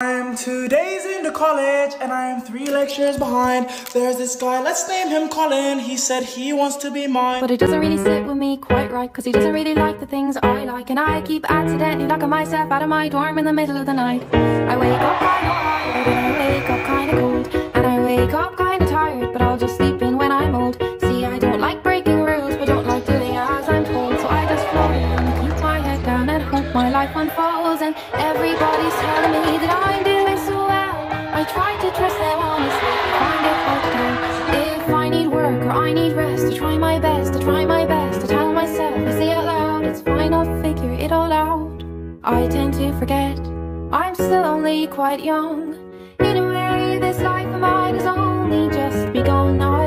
I'm two days into college and I'm three lectures behind. There's this guy, let's name him Colin. He said he wants to be mine. But it doesn't really sit with me quite right, cause he doesn't really like the things I like. And I keep accidentally locking myself out of my dorm in the middle of the night. I wake up kinda tired and I wake up kinda cold. And I wake up kinda tired, but I'll just sleep in when I'm old. See, I don't like breaking rules, but don't like doing as I'm told. So I just float and keep my head down and hope my life unfolds. And everybody's telling me I need rest, I try my best, I try my best to tell myself, I say it loud, it's fine, I'll figure it all out. I tend to forget, I'm still only quite young. In a way, this life of mine has only just begun.